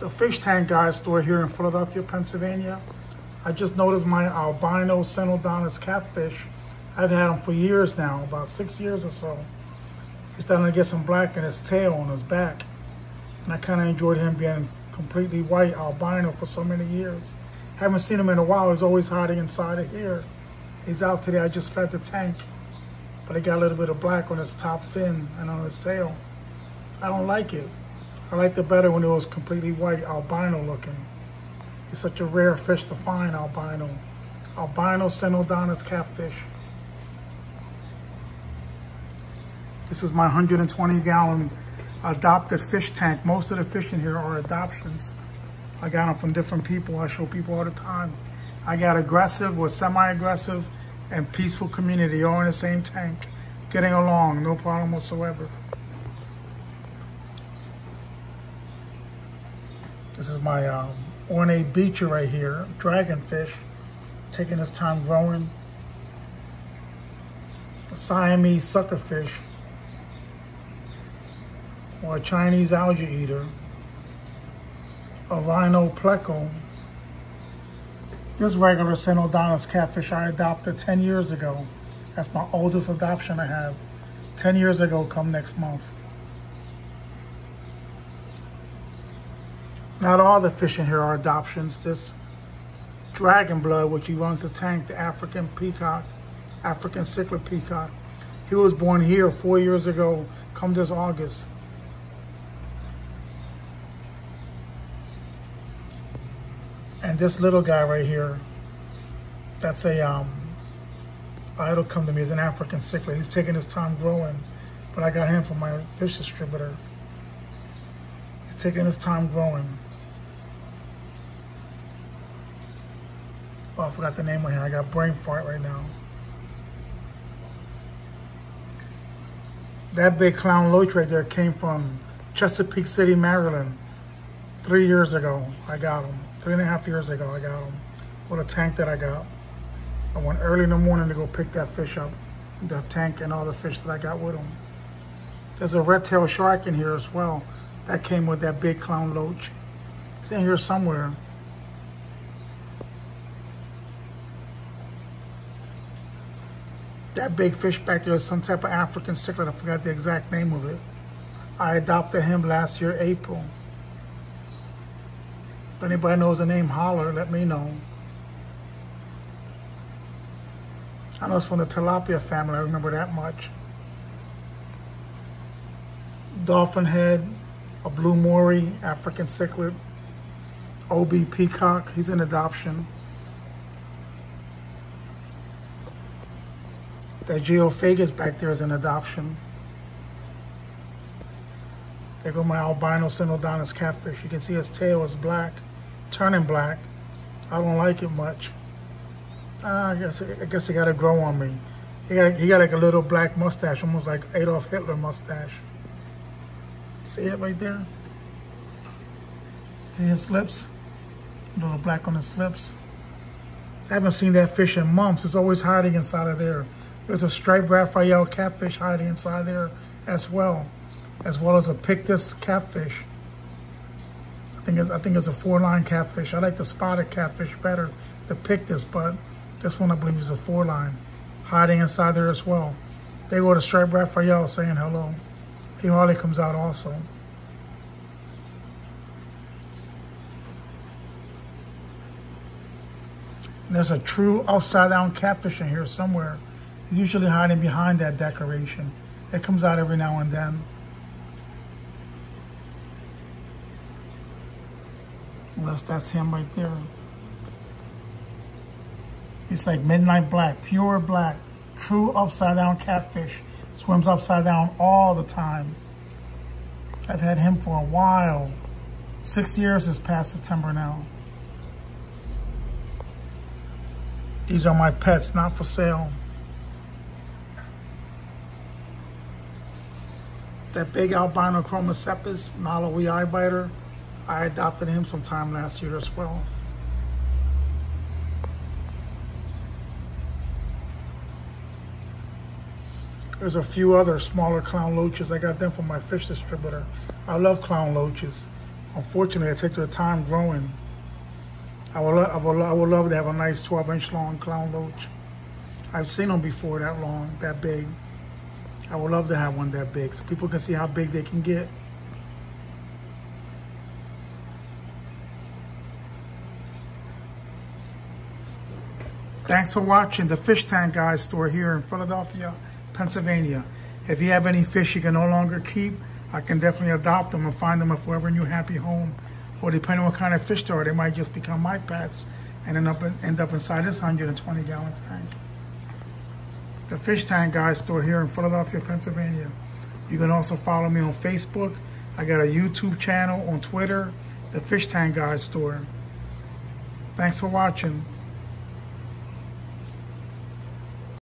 the fish tank guy store here in Philadelphia, Pennsylvania. I just noticed my albino Synodontis catfish. I've had him for years now, about six years or so. He's starting to get some black in his tail on his back. And I kind of enjoyed him being completely white albino for so many years. Haven't seen him in a while. He's always hiding inside of here. He's out today. I just fed the tank. But he got a little bit of black on his top fin and on his tail. I don't like it. I liked it better when it was completely white, albino looking. It's such a rare fish to find, albino. Albino Synodontis catfish. This is my 120 gallon adopted fish tank. Most of the fish in here are adoptions. I got them from different people. I show people all the time. I got aggressive with semi-aggressive and peaceful community all in the same tank. Getting along, no problem whatsoever. This is my um, ornate bichir right here, dragonfish, taking his time growing. A Siamese suckerfish, or a Chinese algae eater. A rhino pleco. This regular Synodontis catfish I adopted 10 years ago. That's my oldest adoption I have. 10 years ago come next month. Not all the fish in here are adoptions. This dragon blood, which he runs the tank, the African peacock, African cichlid peacock. He was born here four years ago, come this August. And this little guy right here, that's a, um, it'll come to me as an African cichlid. He's taking his time growing, but I got him from my fish distributor. He's taking his time growing. Oh, I forgot the name of him. I got brain fart right now. That big clown loach right there came from Chesapeake City, Maryland. Three years ago, I got him. Three and a half years ago, I got him. What a tank that I got. I went early in the morning to go pick that fish up. The tank and all the fish that I got with him. There's a red-tailed shark in here as well. That came with that big clown loach. It's in here somewhere. That big fish back there is some type of African cichlid. I forgot the exact name of it. I adopted him last year, April. If anybody knows the name, holler, let me know. I know it's from the tilapia family, I remember that much. Dolphin head, a blue moorii, African cichlid, OB peacock, he's in adoption. That geophagus back there is an adoption. There go my albino Synodontis catfish. You can see his tail is black, turning black. I don't like it much. Uh, I guess I guess he got to grow on me. He got he got like a little black mustache, almost like Adolf Hitler mustache. See it right there? See his lips? A little black on his lips. I haven't seen that fish in months. It's always hiding inside of there. There's a striped Raphael catfish hiding inside there as well, as well as a Pictus catfish. I think it's, I think it's a four-line catfish. I like the spotted catfish better, the Pictus, but this one I believe is a four-line, hiding inside there as well. They go to striped Raphael saying hello. He hardly comes out also. There's a true upside down catfish in here somewhere usually hiding behind that decoration. It comes out every now and then. Unless that's him right there. It's like midnight black, pure black, true upside down catfish. Swims upside down all the time. I've had him for a while. Six years is past September now. These are my pets, not for sale. That big albino chromocephalus Malawi eye biter, I adopted him sometime last year as well. There's a few other smaller clown loaches. I got them from my fish distributor. I love clown loaches. Unfortunately, it take their time growing. I would, I would, I would love to have a nice 12 inch long clown loach. I've seen them before that long, that big. I would love to have one that big so people can see how big they can get. Thanks for watching the Fish Tank Guys store here in Philadelphia, Pennsylvania. If you have any fish you can no longer keep, I can definitely adopt them and find them a forever new happy home. Or depending on what kind of fish they are, they might just become my pets and end up, end up inside this 120 gallon tank. The Fish Tank Guys store here in Philadelphia, Pennsylvania. You can also follow me on Facebook. I got a YouTube channel on Twitter, the Fish Tank Guys store. Thanks for watching.